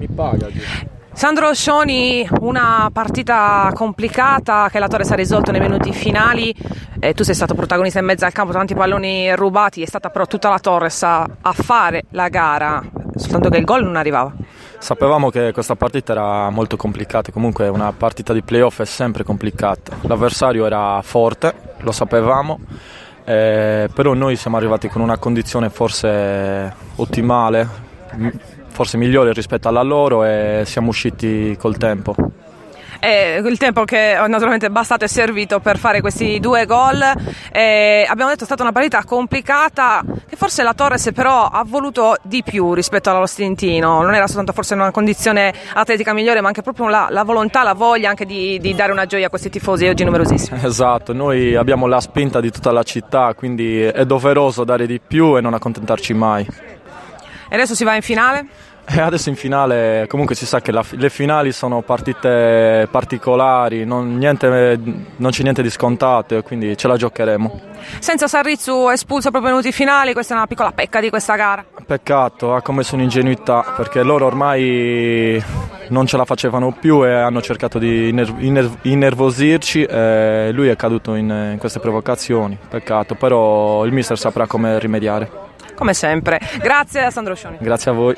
mi paga. Sandro Scioni, una partita complicata che la Torres ha risolto nei minuti finali. Eh, tu sei stato protagonista in mezzo al campo, tanti palloni rubati, è stata però tutta la Torres a, a fare la gara, soltanto che il gol non arrivava. Sapevamo che questa partita era molto complicata, comunque una partita di playoff è sempre complicata. L'avversario era forte, lo sapevamo, eh, però noi siamo arrivati con una condizione forse ottimale, forse migliore rispetto alla loro e siamo usciti col tempo. Eh, il tempo che naturalmente è bastato è servito per fare questi due gol. Eh, abbiamo detto è stata una partita complicata che forse la Torres però ha voluto di più rispetto allo Stintino. Non era soltanto forse una condizione atletica migliore, ma anche proprio la, la volontà, la voglia anche di, di, dare una gioia a questi tifosi oggi numerosissimi. Esatto, noi abbiamo la spinta di tutta la città, quindi è doveroso dare di più e non accontentarci mai. E adesso si va in finale? E adesso in finale comunque si sa che la, le finali sono partite particolari, non, niente, non, c'è niente di scontato quindi ce la giocheremo. Senza Sarrizzu espulso proprio nei minuti finali, questa è una piccola pecca di questa gara. Peccato, ha commesso un'ingenuità perché loro ormai non ce la facevano più e hanno cercato di inner, innervosirci e lui è caduto in, in queste provocazioni. Peccato, però il mister saprà come rimediare come sempre. Grazie a Sandro Scioni. Grazie a voi.